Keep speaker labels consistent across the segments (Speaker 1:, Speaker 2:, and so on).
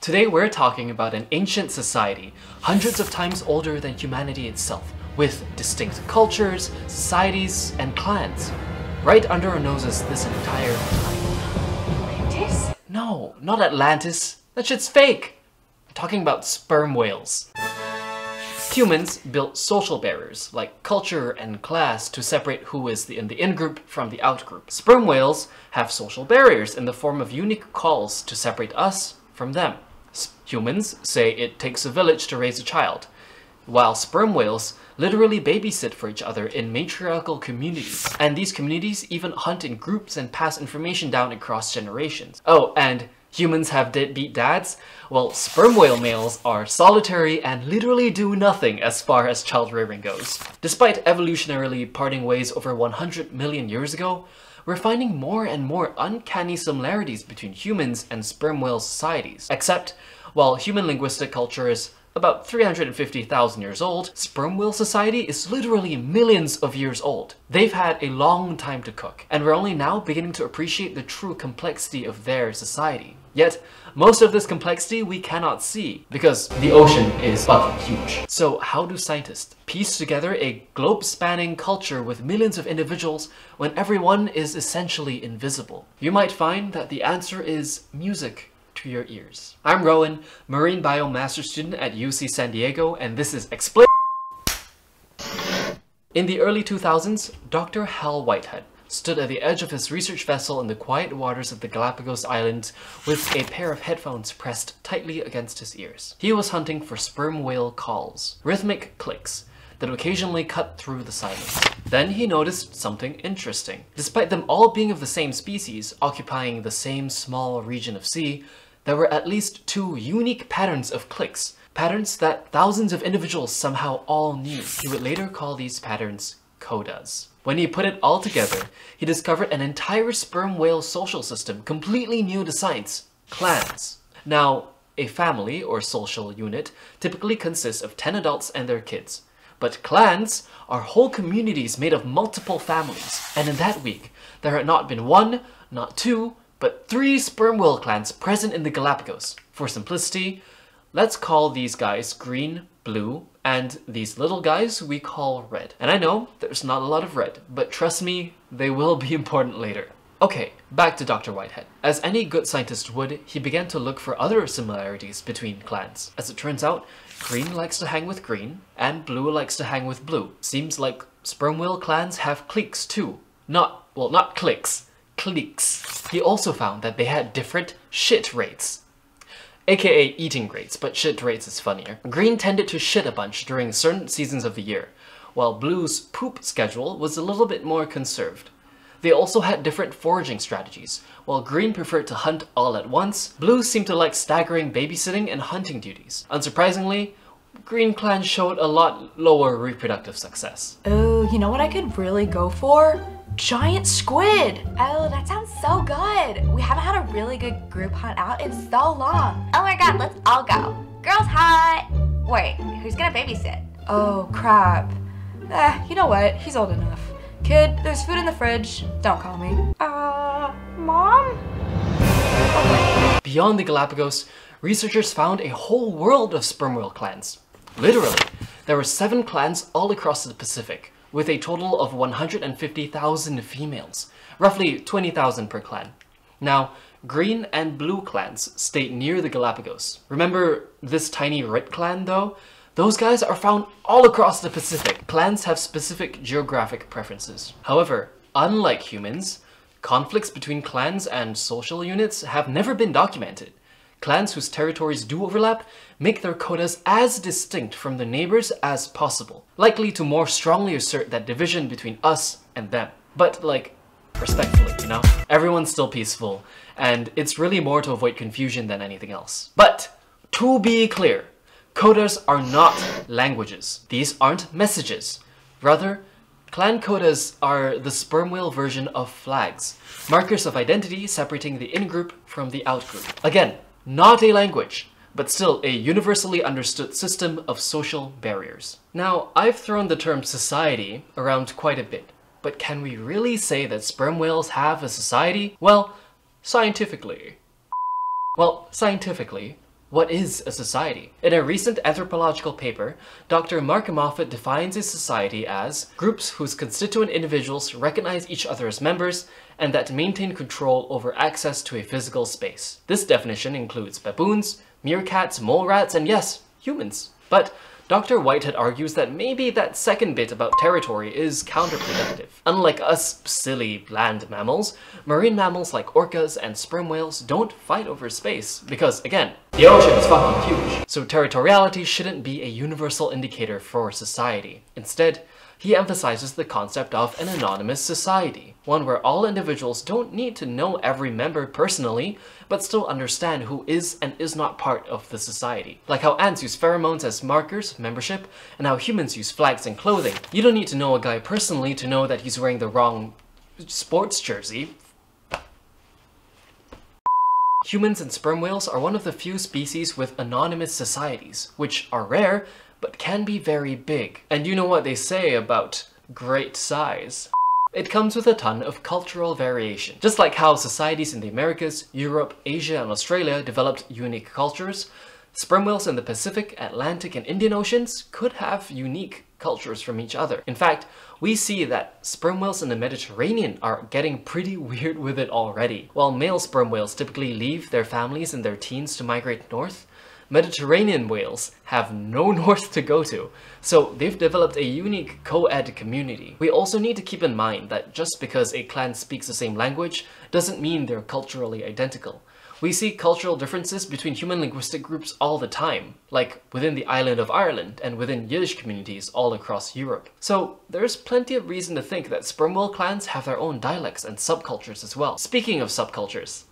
Speaker 1: Today we're talking about an ancient society, hundreds of times older than humanity itself, with distinct cultures, societies, and clans. Right under our noses this entire time.
Speaker 2: Atlantis?
Speaker 1: No, not Atlantis. That shit's fake. I'm talking about sperm whales. Humans built social barriers, like culture and class, to separate who is the, in the in-group from the out-group. Sperm whales have social barriers in the form of unique calls to separate us from them. Humans say it takes a village to raise a child, while sperm whales literally babysit for each other in matriarchal communities. And these communities even hunt in groups and pass information down across generations. Oh, and humans have deadbeat dads? Well, sperm whale males are solitary and literally do nothing as far as child rearing goes. Despite evolutionarily parting ways over 100 million years ago, we're finding more and more uncanny similarities between humans and sperm whale societies. Except, while human linguistic culture is about 350,000 years old, sperm whale society is literally millions of years old. They've had a long time to cook, and we're only now beginning to appreciate the true complexity of their society. Yet, most of this complexity we cannot see, because the ocean is fucking huge. So how do scientists piece together a globe-spanning culture with millions of individuals when everyone is essentially invisible? You might find that the answer is music to your ears. I'm Rhowan, marine bio master student at UC San Diego, and this is Explain. In the early 2000s, Dr. Hal Whitehead stood at the edge of his research vessel in the quiet waters of the Galapagos Islands with a pair of headphones pressed tightly against his ears. He was hunting for sperm whale calls, rhythmic clicks that occasionally cut through the silence. Then he noticed something interesting. Despite them all being of the same species, occupying the same small region of sea, there were at least two unique patterns of clicks, patterns that thousands of individuals somehow all knew. He would later call these patterns codas. When he put it all together, he discovered an entire sperm whale social system completely new to science, clans. Now, a family or social unit typically consists of 10 adults and their kids. But clans are whole communities made of multiple families. And in that week, there had not been one, not two, but three sperm whale clans present in the Galapagos. For simplicity, let's call these guys green, blue, and these little guys we call red. And I know there's not a lot of red, but trust me, they will be important later. Okay, back to Dr. Whitehead. As any good scientist would, he began to look for other similarities between clans. As it turns out, green likes to hang with green, and blue likes to hang with blue. Seems like sperm whale clans have cliques too. Not, well, not cliques, cliques. He also found that they had different shit rates aka eating rates, but shit rates is funnier. Green tended to shit a bunch during certain seasons of the year, while Blue's poop schedule was a little bit more conserved. They also had different foraging strategies. While Green preferred to hunt all at once, Blue seemed to like staggering babysitting and hunting duties. Unsurprisingly, Green Clan showed a lot lower reproductive success.
Speaker 2: Oh, you know what I could really go for? Giant squid!
Speaker 3: Oh, that sounds so good. We haven't had a really good group hunt out in so long. Oh my god, let's all go. Girls hot. Wait, who's gonna babysit?
Speaker 2: Oh, crap. Eh, you know what? He's old enough. Kid, there's food in the fridge. Don't call me.
Speaker 3: Uh, mom?
Speaker 1: Beyond the Galapagos, researchers found a whole world of sperm whale clans. Literally, there were seven clans all across the Pacific, with a total of 150,000 females, roughly 20,000 per clan. Now, green and blue clans stay near the Galapagos. Remember this tiny red clan though? Those guys are found all across the Pacific. Clans have specific geographic preferences. However, unlike humans, conflicts between clans and social units have never been documented. Clans whose territories do overlap make their codas as distinct from their neighbors as possible, likely to more strongly assert that division between us and them. But like, respectfully, you know? Everyone's still peaceful, and it's really more to avoid confusion than anything else. But, to be clear, codas are not languages. These aren't messages. Rather, Clan codas are the sperm whale version of flags, markers of identity separating the in-group from the out-group. Again, not a language, but still a universally understood system of social barriers. Now, I've thrown the term society around quite a bit, but can we really say that sperm whales have a society? Well, scientifically. Well, scientifically, what is a society? In a recent anthropological paper, Dr. Mark Moffett defines a society as groups whose constituent individuals recognize each other as members and that maintain control over access to a physical space. This definition includes baboons, meerkats, mole rats, and yes, humans. But Dr. Whitehead argues that maybe that second bit about territory is counterproductive. Unlike us silly land mammals, marine mammals like orcas and sperm whales don't fight over space because, again, the ocean is fucking huge. So territoriality shouldn't be a universal indicator for society. Instead, he emphasizes the concept of an anonymous society, one where all individuals don't need to know every member personally, but still understand who is and is not part of the society. Like how ants use pheromones as markers of membership, and how humans use flags and clothing. You don't need to know a guy personally to know that he's wearing the wrong sports jersey. Humans and sperm whales are one of the few species with anonymous societies, which are rare, but can be very big. And you know what they say about great size. It comes with a ton of cultural variation. Just like how societies in the Americas, Europe, Asia, and Australia developed unique cultures, sperm whales in the Pacific, Atlantic, and Indian Oceans could have unique cultures from each other. In fact, we see that sperm whales in the Mediterranean are getting pretty weird with it already. While male sperm whales typically leave their families in their teens to migrate north, Mediterranean whales have no north to go to, so they've developed a unique co-ed community. We also need to keep in mind that just because a clan speaks the same language doesn't mean they're culturally identical. We see cultural differences between human linguistic groups all the time, like within the island of Ireland and within Yiddish communities all across Europe. So there's plenty of reason to think that sperm whale clans have their own dialects and subcultures as well. Speaking of subcultures,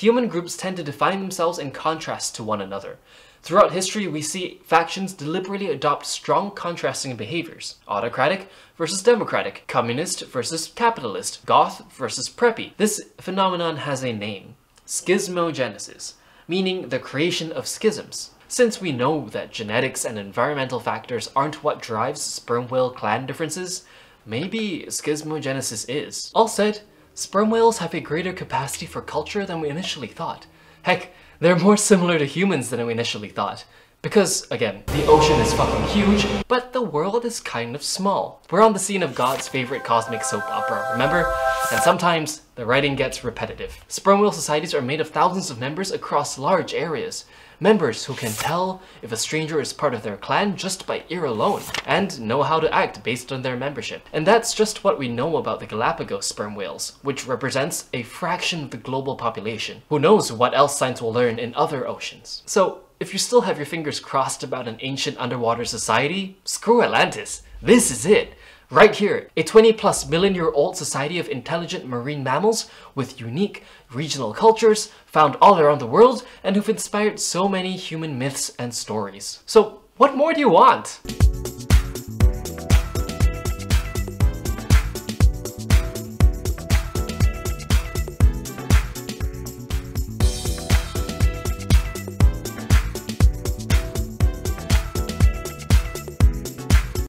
Speaker 1: human groups tend to define themselves in contrast to one another. Throughout history, we see factions deliberately adopt strong contrasting behaviors. Autocratic versus democratic, communist versus capitalist, goth versus preppy. This phenomenon has a name, schismogenesis, meaning the creation of schisms. Since we know that genetics and environmental factors aren't what drives sperm whale clan differences, maybe schismogenesis is. All said, sperm whales have a greater capacity for culture than we initially thought. Heck, they're more similar to humans than we initially thought. Because, again, the ocean is fucking huge, but the world is kind of small. We're on the scene of God's favorite cosmic soap opera, remember? And sometimes, the writing gets repetitive. Sperm whale societies are made of thousands of members across large areas. Members who can tell if a stranger is part of their clan just by ear alone, and know how to act based on their membership. And that's just what we know about the Galapagos sperm whales, which represents a fraction of the global population. Who knows what else science will learn in other oceans. So, if you still have your fingers crossed about an ancient underwater society, screw Atlantis. This is it. Right here, a 20 plus million year old society of intelligent marine mammals with unique regional cultures found all around the world and who've inspired so many human myths and stories. So what more do you want?